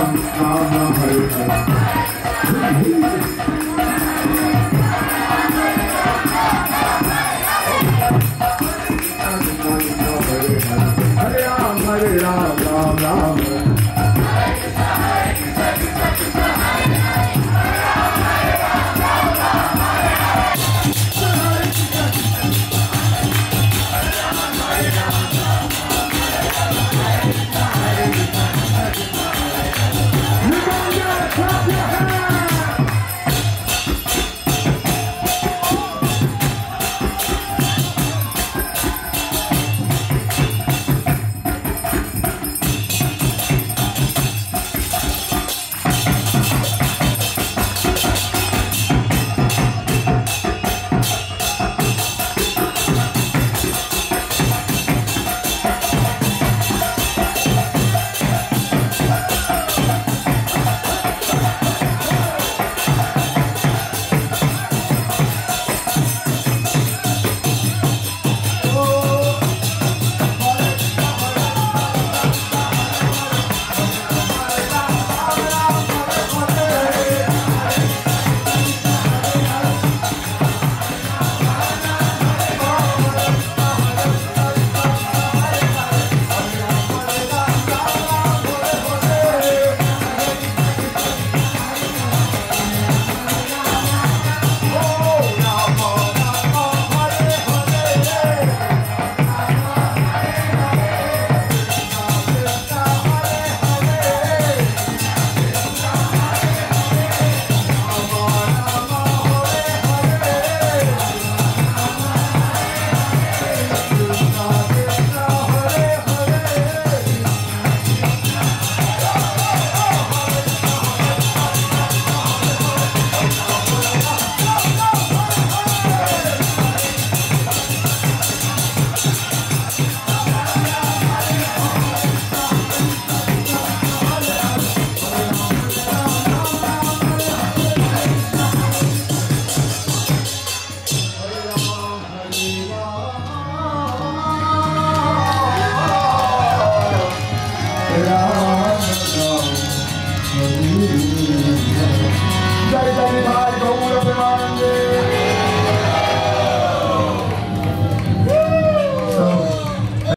Ram, Ram